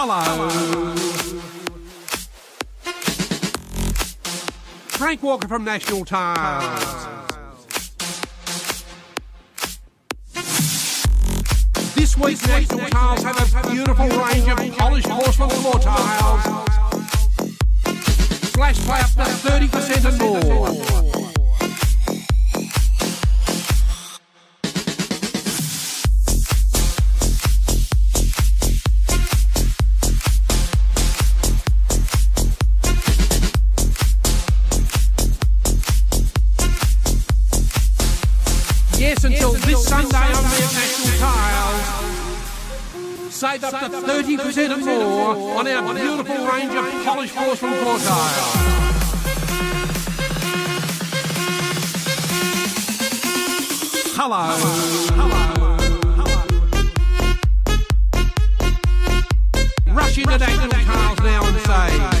Hello. Frank Walker from National Tiles. This week's National Tiles have a beautiful range of polished porcelain floor tiles. Slash by up to 30% and more. Yes, until this Sunday on their National Tiles. Save up to 30% and more on our beautiful range of polished porcelain floor tiles. Hello. Hello. Rush into National